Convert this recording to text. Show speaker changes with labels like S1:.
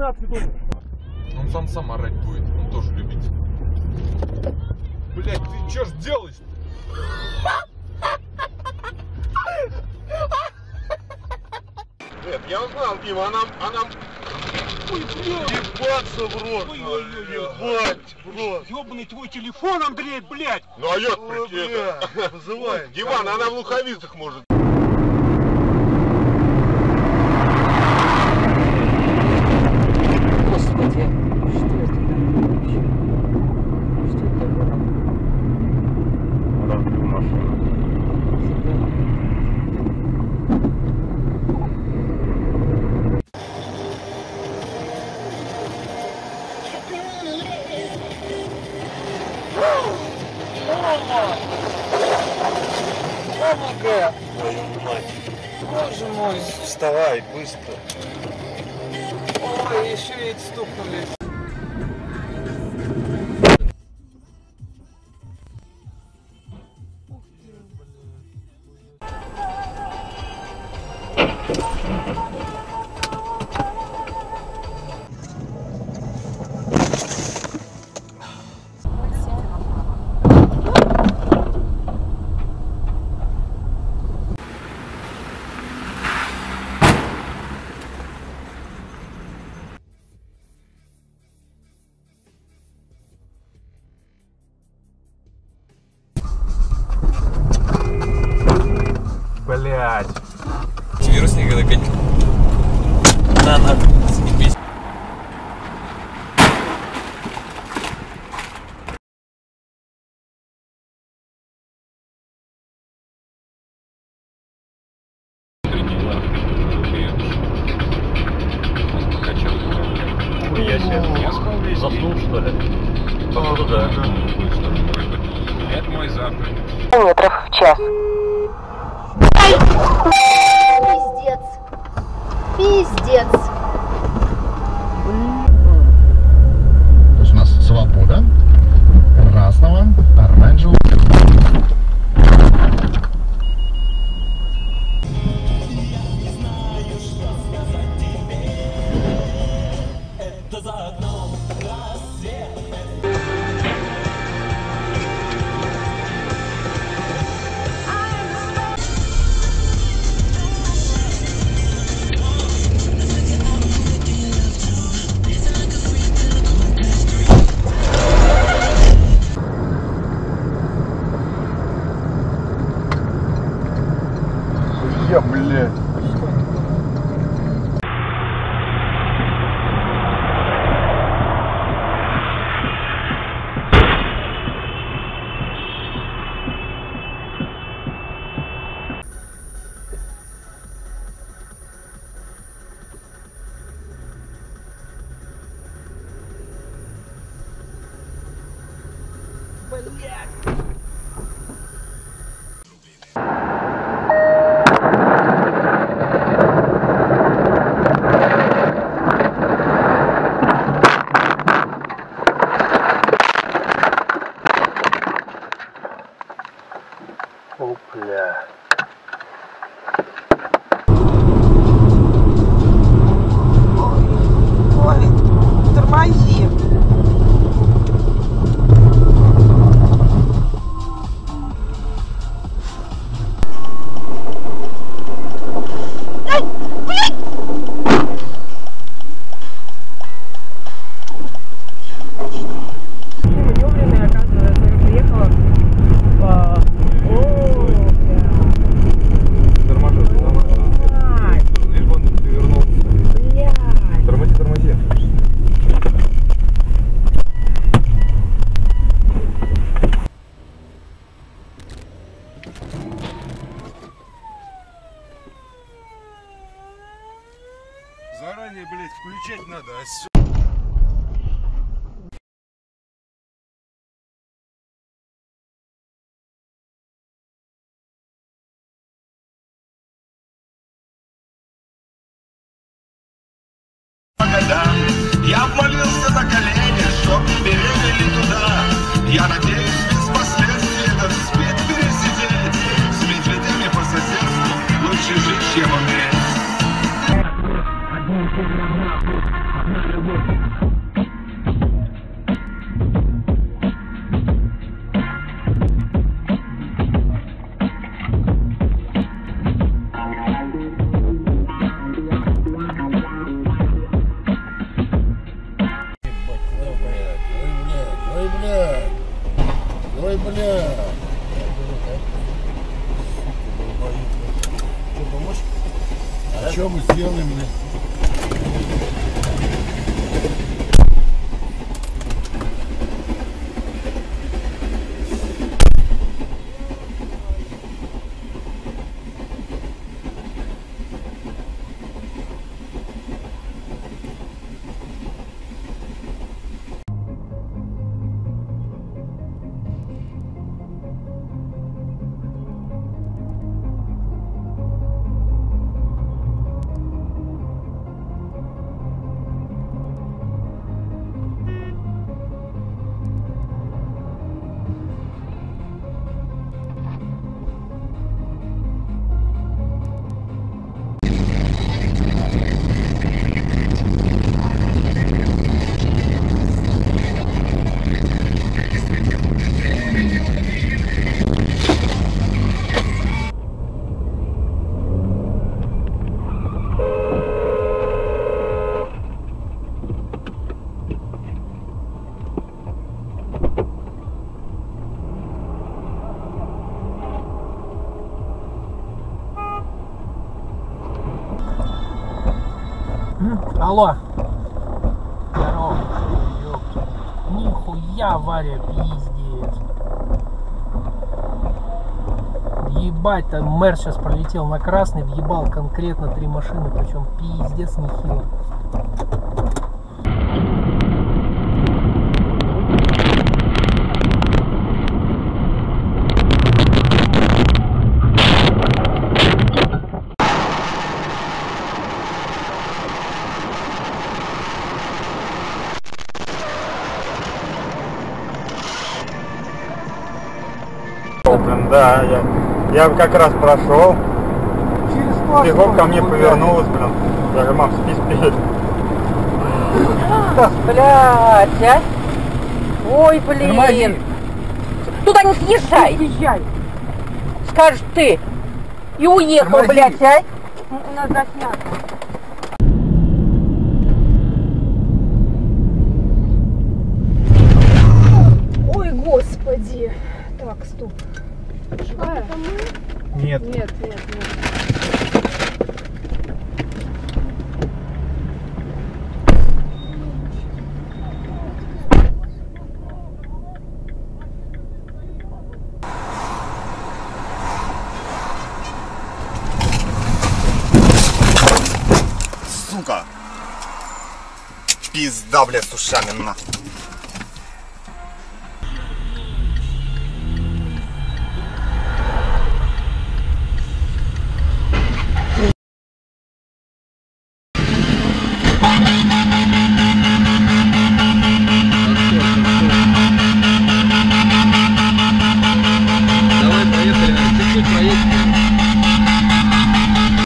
S1: 12 думаю.
S2: Он сам сам орать будет, он тоже любитель. Блять, ты чё ж делаешь?
S3: Нет, я узнал, Дима, а нам, а нам
S1: Ой, блядь.
S3: ебаться в рот,
S1: Ой-ой-ой.
S3: ебать в рот.
S1: Ёбаный твой телефон, Андрей, блядь.
S3: Ну а я
S4: Ой,
S3: прикинь,
S4: вызывай.
S3: Диван, она в луховицах может.
S5: Боже мой!
S4: Вставай, быстро.
S5: Ой, еще и стукнули.
S4: Блять.
S6: Вирусник это как... На, на,
S4: себе. Заснул, что ли? Походу, да.
S2: Это мой завтрак.
S5: Километров в час.
S7: Пиздец. Пиздец.
S8: Бля. Что, помочь? А что мы сделаем, бля?
S5: Алло. Здорово. Нихуя авария, пиздец. Ебать, там мэр сейчас пролетел на красный, въебал конкретно три машины, причем пиздец нехило.
S9: Блин, да, я, я как раз прошел, бегом ко мне повернулась, блин. Я говорю, мам, спи, спи.
S10: Блядь, а? Ой, блин. Туда не съезжай. Скажешь ты. И уехал, блядь, а? Надо заснять.
S11: Ой, господи. Так, стоп. Живая?
S9: Нет.
S11: Нет, нет, нет.
S12: Сука! Пизда, блядь, с ушами, нахуй.